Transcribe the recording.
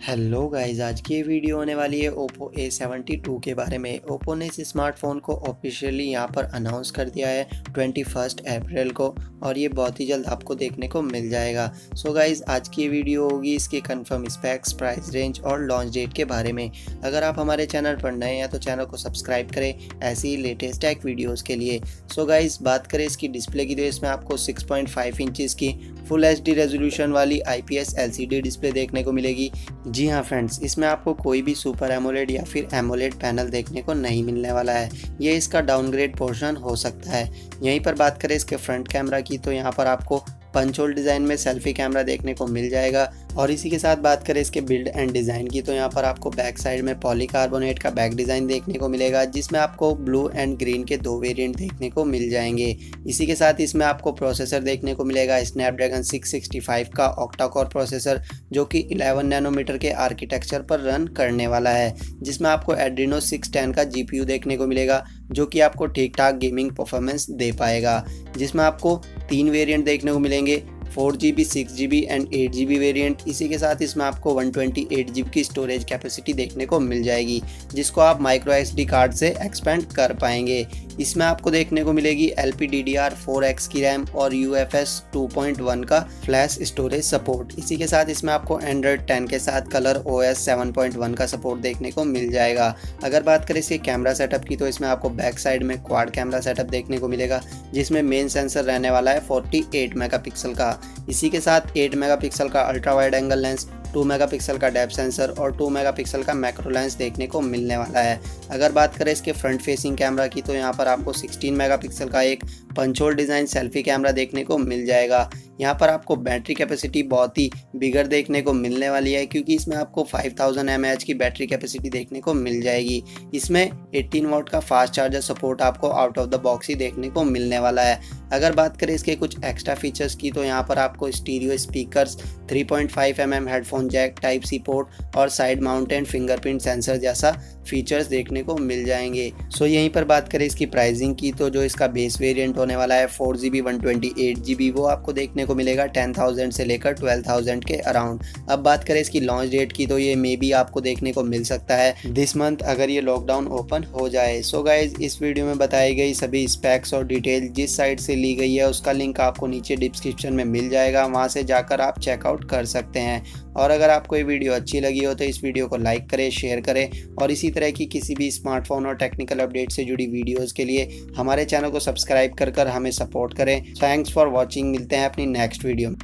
Hello guys आज की video होने वाली है ओप्पो ए सेवेंटी टू के बारे में। ओप्पो ने इस स्मार्टफ़ोन को ऑफिशियली यहाँ पर अनाउंस कर दिया है 21 अप्रैल को और ये बहुत ही जल्द आपको देखने को मिल जाएगा। सो so गाइज़ आज की वीडियो होगी इसके कंफर्म स्पेक्स प्राइस रेंज और लॉन्च डेट के बारे में। अगर आप हमारे चैनल पर नए हैं तो चैनल को सब्सक्राइब करें ऐसी ही लेटेस्ट टेक वीडियोज़ के लिए। सो so गाइज़ बात करें इसकी डिस्प्ले की तो इसमें आपको सिक्स पॉइंट की फुल एच डी रेजोल्यूशन वाली I P S L C D display देखने को मिलेगी। जी हाँ फ्रेंड्स इसमें आपको कोई भी सुपर एमोलेड या फिर एमोलेड पैनल देखने को नहीं मिलने वाला है। ये इसका डाउनग्रेड पोर्शन हो सकता है। यहीं पर बात करें इसके फ्रंट कैमरा की तो यहाँ पर आपको पंचोल डिज़ाइन में सेल्फी कैमरा देखने को मिल जाएगा। और इसी के साथ बात करें इसके बिल्ड एंड डिज़ाइन की तो यहाँ पर आपको बैक साइड में पॉलीकार्बोनेट का बैक डिज़ाइन देखने को मिलेगा, जिसमें आपको ब्लू एंड ग्रीन के दो वेरिएंट देखने को मिल जाएँगे। इसी के साथ इसमें आपको प्रोसेसर देखने को मिलेगा स्नैपड्रैगन 665 का ऑक्टाकोर प्रोसेसर जो कि 11 नैनोमीटर के आर्किटेक्चर पर रन करने वाला है, जिसमें आपको एड्रीनो 610 का जीपीयू देखने को मिलेगा, जो कि आपको ठीक ठाक गेमिंग परफॉर्मेंस दे पाएगा, जिसमें आपको तीन वेरिएंट देखने को मिलेंगे four G B six G B and eight G B variant इसी के साथ इसमें आपको one twenty eight G B की स्टोरेज कैपेसिटी देखने को मिल जाएगी, जिसको आप माइक्रो एस डी कार्ड से एक्सपेंड कर पाएँगे। इसमें आपको देखने को मिलेगी L P D D R four X की रैम और U F S two point one का फ्लैश स्टोरेज सपोर्ट। इसी के साथ इसमें आपको एंड्रॉयड टेन के साथ colour O S seven point one का सपोर्ट देखने को मिल जाएगा। अगर बात करें इसके कैमरा सेटअप की तो इसमें आपको बैक साइड में क्वाड कैमरा सेटअप देखने को मिलेगा, जिसमें मेन सेंसर रहने वाला है फोर्टी एट मेगा पिक्सल का। इसी के साथ एट मेगा पिक्सल का ultra wide angle lens two megapixel का डेप सेंसर और 2 मेगापिक्सल का मैक्रो लेंस देखने को मिलने वाला है। अगर बात करें इसके फ्रंट फेसिंग कैमरा की तो यहाँ पर आपको 16 मेगापिक्सल का एक पंचोल डिज़ाइन सेल्फी कैमरा देखने को मिल जाएगा। यहाँ पर आपको बैटरी कैपेसिटी बहुत ही बिगड़ देखने को मिलने वाली है, क्योंकि इसमें आपको 5000 थाउज़ेंड की बैटरी कैपेसिटी देखने को मिल जाएगी। इसमें 18 वोल्ट का फास्ट चार्जर सपोर्ट आपको आउट ऑफ़ द बॉक्स ही देखने को मिलने वाला है। अगर बात करें इसके कुछ एक्स्ट्रा फीचर्स की तो यहाँ पर आपको stereo speakers 3.5 point mm headphone jack type C port और साइड माउंटेन फिंगरप्रिंट सेंसर जैसा फीचर्स देखने को मिल जाएँगे। सो so, यहीं पर बात करें इसकी प्राइसिंग की तो जो इसका बेस वेरिएंट होने वाला है four G B one twenty eight G B वो आपको देखने को मिलेगा टेन थाउज़ेंड से लेकर ट्वेल्व थाउज़ेंड के अराउंड अब बात करें इसकी लॉन्च डेट की तो ये मे बी आपको देखने को मिल सकता है दिस मंथ अगर ये लॉकडाउन ओपन हो जाए। सो so, गाइज़ इस वीडियो में बताई गई सभी स्पैक्स और डिटेल जिस साइट से ली गई है उसका लिंक आपको नीचे डिस्क्रिप्शन में मिल जाएगा। वहाँ से जाकर आप चेकआउट कर सकते हैं। और अगर आपको ये वीडियो अच्छी लगी हो तो इस वीडियो को लाइक करें शेयर करें और इसी तरह की किसी भी स्मार्टफ़ोन और टेक्निकल अपडेट से जुड़ी वीडियोज़ के लिए हमारे चैनल को सब्सक्राइब कर कर हमें सपोर्ट करें। थैंक्स फॉर वॉचिंग मिलते हैं अपनी नेक्स्ट वीडियो में।